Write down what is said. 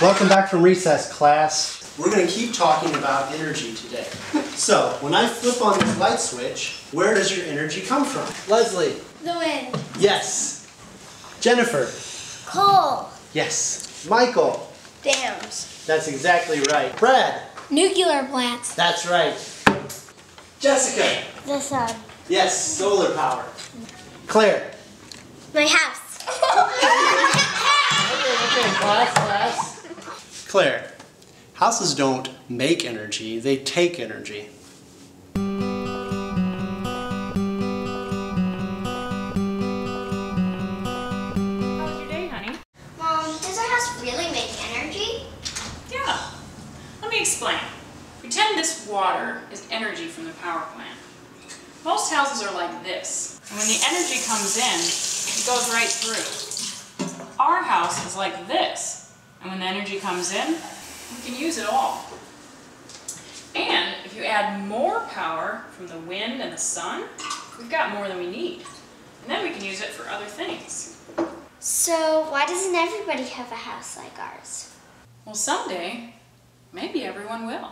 Welcome back from recess, class. We're going to keep talking about energy today. So, when I flip on this light switch, where does your energy come from? Leslie. The wind. Yes. Jennifer. Coal. Yes. Michael. Dams. That's exactly right. Brad. Nuclear plants. That's right. Jessica. The sun. Yes, solar power. Claire. My house. Okay, okay, class, class. Claire, houses don't make energy, they take energy. How was your day, honey? Mom, does our house really make energy? Yeah. Let me explain. Pretend this water is energy from the power plant. Most houses are like this. And when the energy comes in, it goes right through. Our house is like this. And when the energy comes in, we can use it all. And if you add more power from the wind and the sun, we've got more than we need. And then we can use it for other things. So, why doesn't everybody have a house like ours? Well, someday, maybe everyone will.